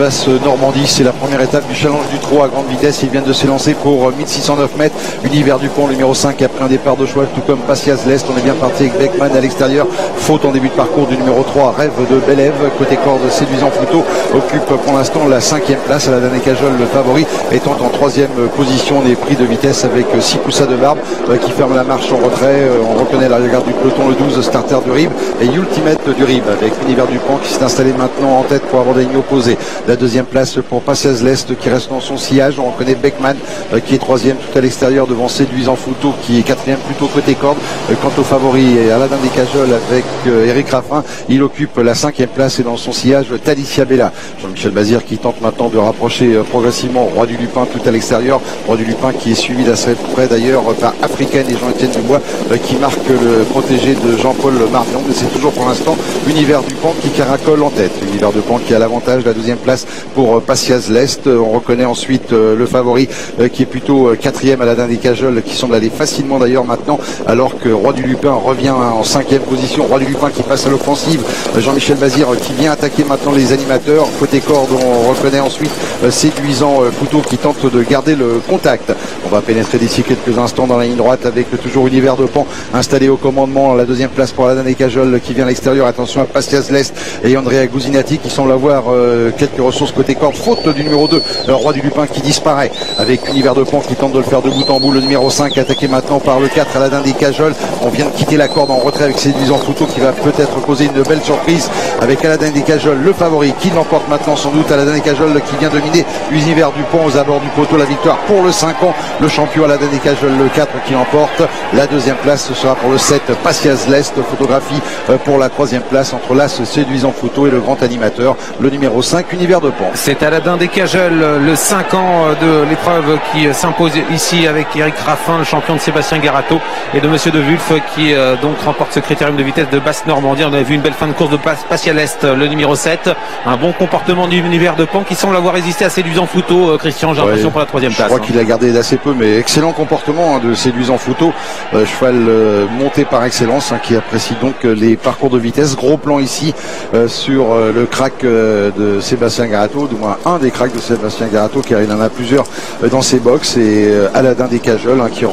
Basse Normandie. C'est la première étape du challenge du trot à grande vitesse. Il vient de s'élancer pour 1609 mètres. Univers du pont numéro 5 après un départ de cheval, tout comme Patias Lest. On est bien parti avec Beckman à l'extérieur. Faute en début de parcours du numéro 3. Rêve de Belève. Côté corde séduisant Fouto occupe pour l'instant la cinquième place à la dernière cajole. Le favori étant en troisième position. On est pris de vitesse avec Sikoussa de Barbe qui ferme la marche en retrait. On reconnaît la regarde du peloton le 12 starter du RIB et Ultimate du RIB avec Univers du Pont qui s'est installé maintenant en tête pour avoir des lignes opposées. La deuxième place pour Patias Lest qui reste dans son sillage. On reconnaît Beckman euh, qui est troisième tout à l'extérieur devant Séduisant Fouto qui est quatrième plutôt côté corde. Euh, quant au favori Aladdin Descajoles avec Eric euh, Raffin, il occupe la cinquième place et dans son sillage Talicia Bella. Jean-Michel Bazir qui tente maintenant de rapprocher progressivement Roi du Lupin tout à l'extérieur. Roi du Lupin qui est suivi d'assez près d'ailleurs par Africaine et Jean-Étienne Dubois qui marque le protégé de Jean-Paul Marion. Mais c'est toujours pour l'instant Univers du Pont qui caracole en tête. Univers du Pont qui a l'avantage, la deuxième place pour Patias Lest. On reconnaît ensuite le favori qui est plutôt quatrième à la des Cajoles qui semble aller facilement d'ailleurs maintenant alors que Roi du Lupin revient en cinquième position. Roi du Lupin qui passe à l'offensive. Jean-Michel Bazir qui vient attaquer maintenant les animateurs. Côté corde, on reconnaît ensuite séduisant couteau qui tente de garder le contact. On va pénétrer d'ici quelques instants dans la ligne droite avec toujours Univers de Pan installé au commandement. La deuxième place pour la des Cajoles qui vient à l'extérieur. Attention à Pastias Lest et Andrea Gouzinati qui semble avoir quelques ressources côté corde. Faute du numéro 2, Roi du Lupin qui disparaît avec Univers de Pont qui tente de le faire de bout en bout. Le numéro 5 attaqué maintenant par le 4 Aladin des Cajoles. On vient de quitter la corde en retrait avec séduisant photo qui va peut-être causer une belle surprise avec Aladin des Cajoles, le favori qui l'emporte maintenant sans doute. Aladin des Cajoles qui vient dominer Univers du Pont aux abords du poteau. La victoire pour le 5 ans. Le champion Aladin des Cajoles, le 4 qui l'emporte. La deuxième place ce sera pour le 7 Passias Lest. Photographie pour la troisième place entre l'As séduisant photo et le grand animateur, le numéro 5 Univers de Pont. C'est Aladin des Cajoles, le 5 ans de l'épreuve qui s'impose ici avec Eric Raffin, le champion de Sébastien Garato et de Monsieur de Wulf qui euh, donc remporte ce critérium de vitesse de basse Normandie. On a vu une belle fin de course de Spatial Est, le numéro 7. Un bon comportement du univers de Pan qui semble avoir résisté à séduisant Fouto. Christian, j'ai l'impression pour la troisième place. Je crois qu'il a gardé d'assez peu, mais excellent comportement hein, de séduisant Fouto. Euh, cheval euh, monté par excellence hein, qui apprécie donc les parcours de vitesse. Gros plan ici sur le crack de Sébastien Garato, du moins un des cracks de Sébastien Garato car il en a plusieurs dans ses box et Aladin des Cajoles hein, qui